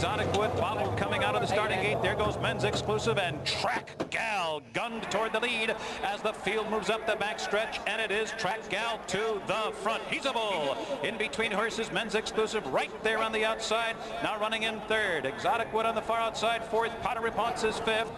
Exotic Wood coming out of the starting gate. There goes men's exclusive and Track Gal gunned toward the lead as the field moves up the backstretch and it is Track Gal to the front. Hesabull in between horses. Men's exclusive right there on the outside. Now running in third. Exotic Wood on the far outside fourth. Pottery Ponce is fifth.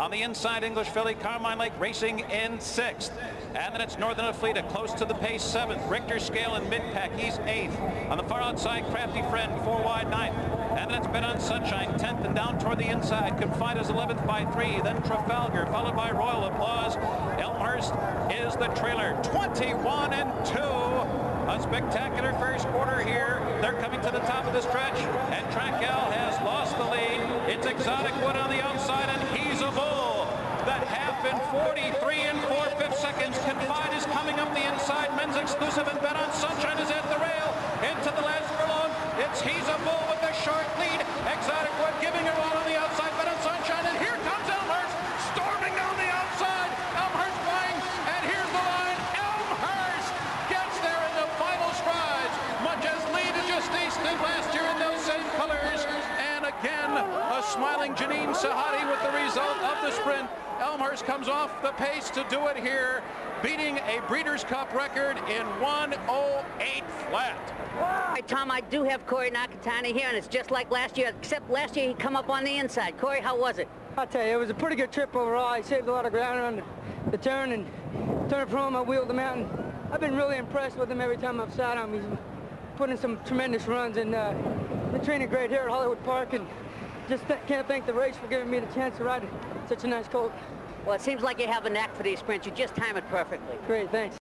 On the inside, English Filly, Carmine Lake racing in sixth. And then it's Northern Afleet close to the pace, seventh. Richter Scale in mid-pack, he's eighth. On the far outside, Crafty Friend, four wide, ninth. And then it's Bet on Sunshine, 10th, and down toward the inside, Confide is 11th by three. Then Trafalgar, followed by Royal Applause. Elmhurst is the trailer, 21 and two. A spectacular first quarter here. They're coming to the top of the stretch, and Track Gal has lost the lead. It's Exotic Wood on the and Hesabull. That half in 43 and 4 fifths seconds. Confide is coming up the inside. Men's exclusive and Bet on Sunshine is at the rail. Into the last furlong. It's Hesabull with a short lead. Exotic Wood giving a run on the outside. Bet on Sunshine, and here comes Elmhurst storming down the outside. Elmhurst flying, and here's the line. Elmhurst gets there in the final strides. Much as Lit de Justice tasted last year in those same colors. And again, a smiling Jenine Sahadi result of the sprint. Elmhurst comes off the pace to do it here, beating a Breeders' Cup record in 108 flat. All right, Tom, I do have Corey Nakatani here, and it's just like last year, except last year he come up on the inside. Corey, how was it? I'll tell you, it was a pretty good trip overall. I saved a lot of ground on the, the turn and turn from him, I wheeled him out. And I've been really impressed with him every time I've sat on him. He's putting some tremendous runs and uh, been training great here at Hollywood Park and just can't thank the race for giving me the chance to ride such a nice colt. Well, it seems like you have a knack for these sprints. You just time it perfectly. Great, thanks.